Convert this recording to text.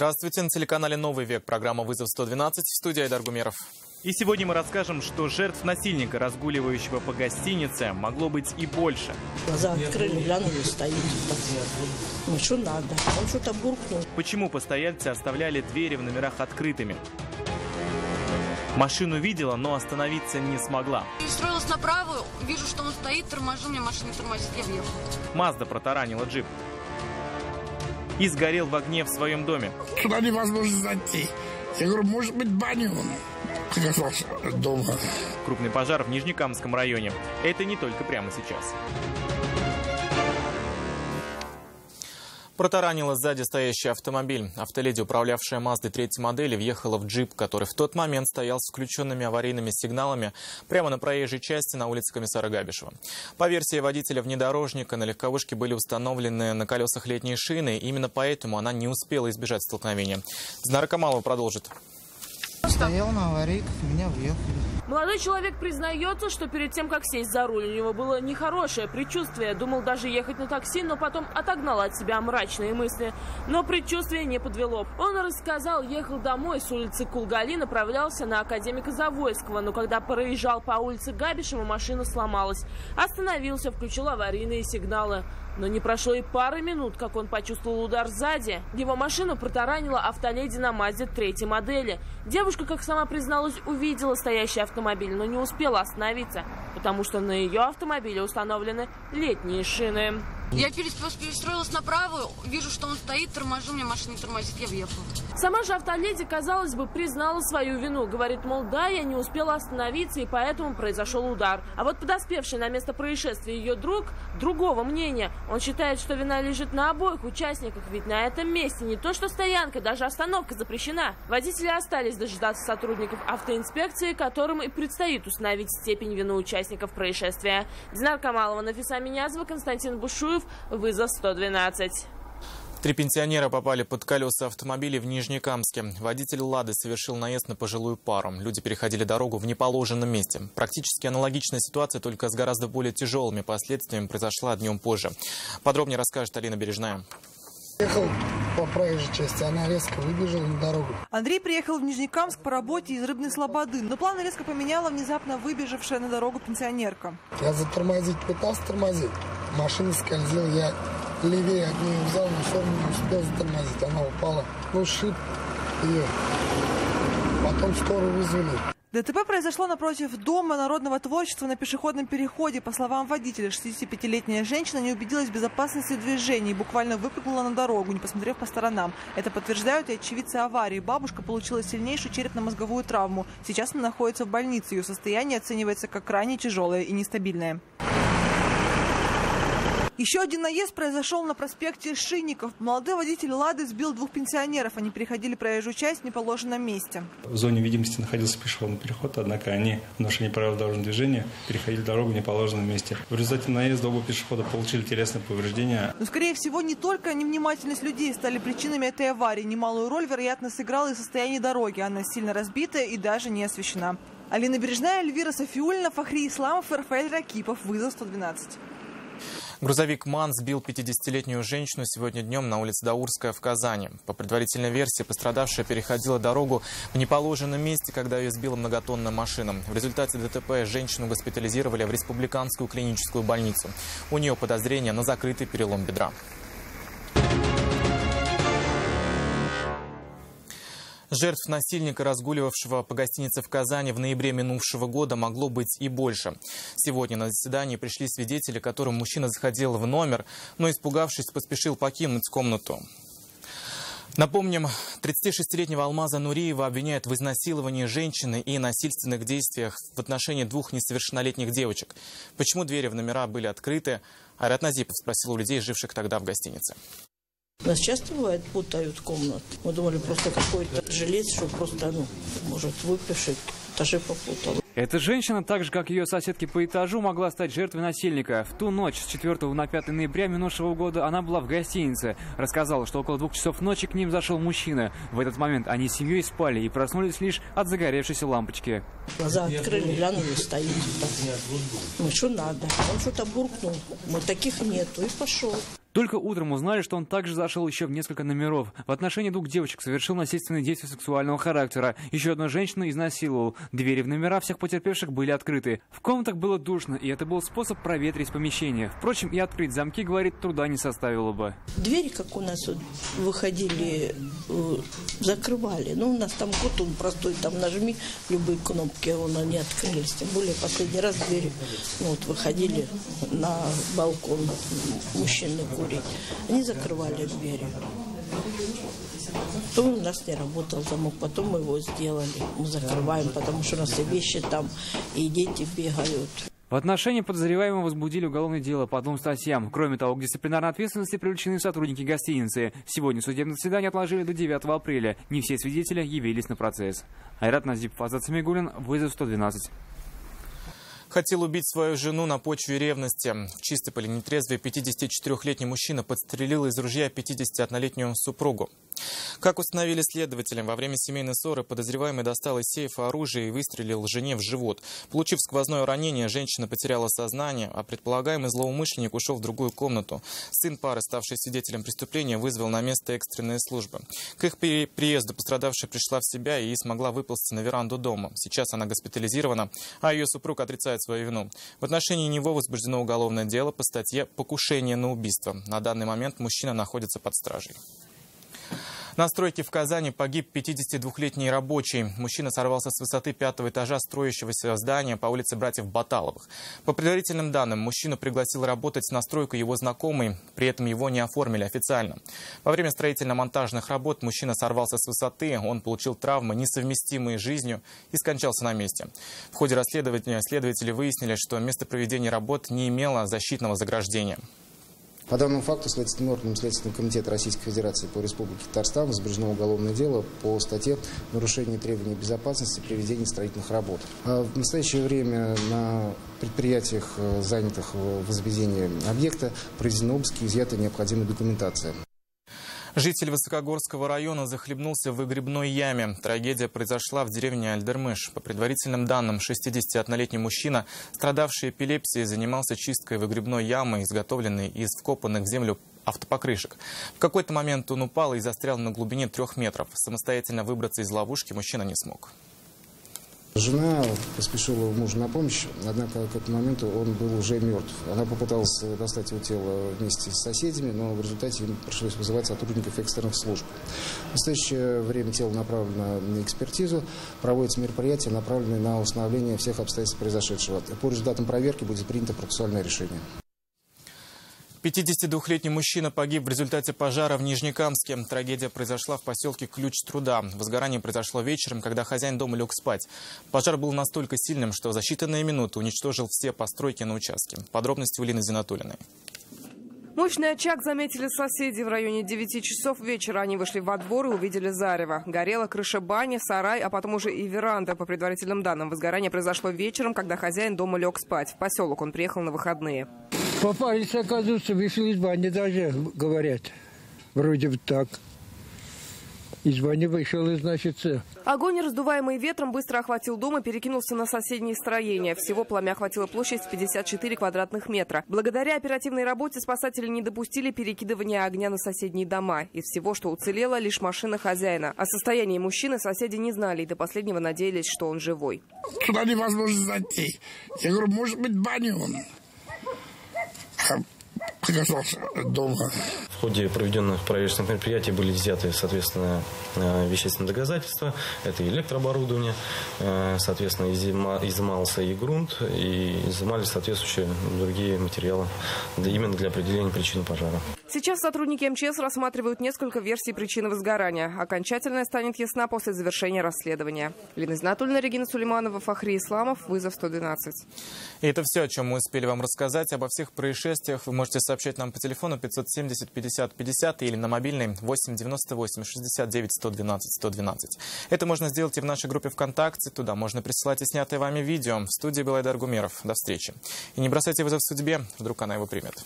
Здравствуйте, на телеканале «Новый век» программа «Вызов 112» в студии Айдар Гумеров. И сегодня мы расскажем, что жертв насильника, разгуливающего по гостинице, могло быть и больше. Глаза открыли, глянули, стоит. Ну что надо? Он что-то буркнул. Почему постояльцы оставляли двери в номерах открытыми? Машину видела, но остановиться не смогла. Перестроилась на правую, вижу, что он стоит, торможу, мне машина тормозит, я въехала. Мазда протаранила джип. И сгорел в огне в своем доме. Туда невозможно зайти. Я говорю, может быть, баню он оказался дома. Крупный пожар в Нижнекамском районе. Это не только прямо сейчас. Протаранила сзади стоящий автомобиль. Автоледи, управлявшая Маздой третьей модели, въехала в джип, который в тот момент стоял с включенными аварийными сигналами прямо на проезжей части на улице комиссара Габишева. По версии водителя внедорожника, на легковушке были установлены на колесах летние шины. Именно поэтому она не успела избежать столкновения. Динара Камалова продолжит. Стоял на аварийках, меня въехали. Молодой человек признается, что перед тем, как сесть за руль, у него было нехорошее предчувствие. Думал даже ехать на такси, но потом отогнал от себя мрачные мысли. Но предчувствие не подвело. Он рассказал, ехал домой с улицы Кулгали, направлялся на Академика Завойского. Но когда проезжал по улице Габишева, машина сломалась. Остановился, включил аварийные сигналы. Но не прошло и пары минут, как он почувствовал удар сзади. Его машину протаранила автоледи на Мазе третьей модели. Девушка, как сама призналась, увидела стоящий автомобиль, но не успела остановиться, потому что на ее автомобиле установлены летние шины. Я перестроилась на правую, вижу, что он стоит, торможу, мне машина тормозит, я въехала. Сама же автоледи, казалось бы, признала свою вину. Говорит, мол, да, я не успела остановиться, и поэтому произошел удар. А вот подоспевший на место происшествия ее друг другого мнения. Он считает, что вина лежит на обоих участниках, ведь на этом месте не то что стоянка, даже остановка запрещена. Водители остались дожидаться сотрудников автоинспекции, которым и предстоит установить степень вины участников происшествия. Динар Камалова, Нафиса Минязова, Константин Бушуев, вызов 112. Три пенсионера попали под колеса автомобиля в Нижнекамске. Водитель «Лады» совершил наезд на пожилую пару. Люди переходили дорогу в неположенном месте. Практически аналогичная ситуация, только с гораздо более тяжелыми последствиями, произошла днем позже. Подробнее расскажет Алина Бережная. Ехал по проезжей части, она резко выбежала на дорогу. Андрей приехал в Нижнекамск по работе из Рыбной Слободы, но планы резко поменяла внезапно выбежавшая на дорогу пенсионерка. Я затормозить пытался тормозить. Машина скользила, я левее от нее взял, но все равно не успел затормозить. Она упала, ну, шип ее. Потом скорую вызвали. ДТП произошло напротив Дома народного творчества на пешеходном переходе. По словам водителя, 65-летняя женщина не убедилась в безопасности движения и буквально выпрыгнула на дорогу, не посмотрев по сторонам. Это подтверждают и очевидцы аварии. Бабушка получила сильнейшую черепно-мозговую травму. Сейчас она находится в больнице. Ее состояние оценивается как крайне тяжелое и нестабильное. Еще один наезд произошел на проспекте Шинников. Молодой водитель «Лады» сбил двух пенсионеров. Они переходили проезжую часть в неположенном месте. В зоне видимости находился пешеходный переход, однако они в нарушении правил дорожного движения переходили дорогу в неположенном месте. В результате наезда оба пешехода получили телесные повреждения. Но, скорее всего, не только невнимательность людей стали причинами этой аварии. Немалую роль, вероятно, сыграло и состояние дороги. Она сильно разбитая и даже не освещена. Алина Бережная, Эльвира Софиулина, Фахри Исламов, Рафаэль Ракипов. Вызов 112. Грузовик МАН сбил 50-летнюю женщину сегодня днем на улице Даурская в Казани. По предварительной версии, пострадавшая переходила дорогу в неположенном месте, когда ее сбила многотонная машина. В результате ДТП женщину госпитализировали в Республиканскую клиническую больницу. У нее подозрение на закрытый перелом бедра. Жертв насильника, разгуливавшего по гостинице в Казани в ноябре минувшего года, могло быть и больше. Сегодня на заседание пришли свидетели, которым мужчина заходил в номер, но, испугавшись, поспешил покинуть комнату. Напомним, 36-летнего Алмаза Нуриева обвиняют в изнасиловании женщины и насильственных действиях в отношении двух несовершеннолетних девочек. Почему двери в номера были открыты? Айрат Назипов спросил у людей, живших тогда в гостинице. Нас часто бывает путают комнат. Мы думали, просто какой-то жилец, что просто, ну, может, выпивший этажи попутал. Эта женщина, так же как ее соседки по этажу, могла стать жертвой насильника. В ту ночь с 4 на 5 ноября минувшего года она была в гостинице. Рассказала, что около двух часов ночи к ним зашел мужчина. В этот момент они с семьей спали и проснулись лишь от загоревшейся лампочки. Глаза открыли, глянули, стоит. Ну, что надо? Он что-то буркнул. Мы таких нету. И пошел. Только утром узнали, что он также зашел еще в несколько номеров. В отношении двух девочек совершил насильственные действия сексуального характера. Еще одну женщину изнасиловал. Двери в номера всех потерпевших были открыты. В комнатах было душно, и это был способ проветрить помещение. Впрочем, и открыть замки, говорит, труда не составило бы. Двери, как у нас вот, выходили, э, закрывали. Ну, у нас там код, он простой, там нажми любые кнопки, он они открылись. Тем более последний раз двери ну, вот, выходили на балкон мужчины курить. Они закрывали двери. Потом у нас не работал замок, потом мы его сделали. Мы закрываем, потому что у нас и вещи там, и дети бегают. В отношении подозреваемого возбудили уголовное дело по двум статьям. Кроме того, к дисциплинарной ответственности привлечены сотрудники гостиницы. Сегодня судебное заседание отложили до 9 апреля. Не все свидетели явились на процесс. Айрат Назип, Азат Самигулин, вызов 112. Хотел убить свою жену на почве ревности. В Чистополе нетрезвый 54-летний мужчина подстрелил из ружья 51-летнюю супругу. Как установили следователи, во время семейной ссоры подозреваемый достал из сейфа оружие и выстрелил жене в живот. Получив сквозное ранение, женщина потеряла сознание, а предполагаемый злоумышленник ушел в другую комнату. Сын пары, ставший свидетелем преступления, вызвал на место экстренные службы. К их приезду пострадавшая пришла в себя и смогла выползти на веранду дома. Сейчас она госпитализирована, а ее супруг отрицает свою вину. В отношении него возбуждено уголовное дело по статье «Покушение на убийство». На данный момент мужчина находится под стражей. На стройке в Казани погиб 52-летний рабочий. Мужчина сорвался с высоты пятого этажа строящегося здания по улице братьев Баталовых. По предварительным данным, мужчину пригласил работать на стройку его знакомый, при этом его не оформили официально. Во время строительно-монтажных работ мужчина сорвался с высоты, он получил травмы, несовместимые с жизнью, и скончался на месте. В ходе расследования следователи выяснили, что место проведения работ не имело защитного заграждения. По данному факту Следственным органом Следственного комитета Российской Федерации по Республике Татарстан возбуждено уголовное дело по статье «Нарушение требований безопасности при ведении строительных работ». А в настоящее время на предприятиях, э, занятых в возведении объекта, проведены обыски и изъята необходимая документация. Житель Высокогорского района захлебнулся в выгребной яме. Трагедия произошла в деревне Альдермыш. По предварительным данным, 61-летний мужчина, страдавший эпилепсией, занимался чисткой выгребной ямы, изготовленной из вкопанных в землю автопокрышек. В какой-то момент он упал и застрял на глубине трех метров. Самостоятельно выбраться из ловушки мужчина не смог. Жена поспешила мужу на помощь, однако к этому моменту он был уже мертв. Она попыталась достать его тело вместе с соседями, но в результате им пришлось вызывать сотрудников экстренных служб. В настоящее время тело направлено на экспертизу, проводятся мероприятия, направленные на установление всех обстоятельств произошедшего. По результатам проверки будет принято процессуальное решение. 52-летний мужчина погиб в результате пожара в Нижнекамске. Трагедия произошла в поселке Ключ Труда. Возгорание произошло вечером, когда хозяин дома лег спать. Пожар был настолько сильным, что за считанные минуты уничтожил все постройки на участке. Подробности у Лины Зинатулиной. Мощный очаг заметили соседи. В районе 9 часов вечера они вышли во двор и увидели зарево. Горела крыша бани, сарай, а потом уже и веранда. По предварительным данным, возгорание произошло вечером, когда хозяин дома лег спать. В поселок он приехал на выходные. Попались, оказывается, вышел из бани даже, говорят. Вроде бы так. Из бани вышел, и значит... Огонь, раздуваемый ветром, быстро охватил дом и перекинулся на соседние строения. Всего пламя охватило площадь 54 квадратных метра. Благодаря оперативной работе спасатели не допустили перекидывания огня на соседние дома. Из всего, что уцелело, лишь машина хозяина. О состоянии мужчины соседи не знали и до последнего надеялись, что он живой. Туда невозможно зайти. Я говорю, может быть, баню он him. Оказался дома. В ходе проведенных проверочных мероприятий были взяты, соответственно, э, вещественные доказательства. Это электрооборудование, э, соответственно, изымался и грунт, и изымались соответствующие другие материалы именно для определения причины пожара. Сейчас сотрудники МЧС рассматривают несколько версий причины возгорания. Окончательная станет ясна после завершения расследования. Лина Знатульна, Регина Сулейманова, Фахри Исламов, вызов 112. И это все, о чем мы успели вам рассказать. Обо всех происшествиях вы можете сообщать нам по телефону 570 50 50 или на мобильный 8 98 69 112 112. Это можно сделать и в нашей группе ВКонтакте. Туда можно присылать и снятые вами видео. В студии был Айдар Гумеров. До встречи. И не бросайте вызов судьбе, вдруг она его примет.